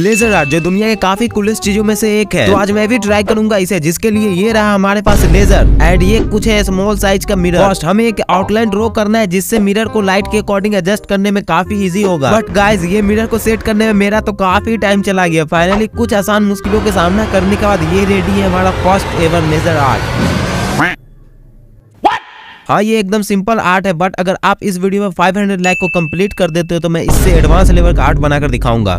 Laser art जो दुनिया के काफ़ी कुलेस्ट चीज़ों में से एक है। तो आज मैं भी ट्राई करूँगा इसे जिसके लिए ये रहा हमारे पास लेजर एंड ये कुछ है स्मॉल साइज़ का मिरर फ़र्स्ट हमें एक आउटलाइन ड्रॉ करना है जिससे मिरर को लाइट के अकॉर्डिंग एडजस्ट करने में काफ़ी इजी होगा। बट गाइज़ ये मिरर को सेट करने में मेरा तो काफ़ी टाइम चला गया। फाइनली कुछ आसान मुश्किलों के सामना करने के बाद ये रेडी है हमारा फ़र्स्ट एवर लेजर आर्ट हाँ ये एकदम सिंपल आर्ट है बट अगर आप इस वीडियो में 500 लाइक को कंप्लीट कर देते हो तो मैं इससे एडवांस लेवल का आर्ट बनाकर दिखाऊँगा।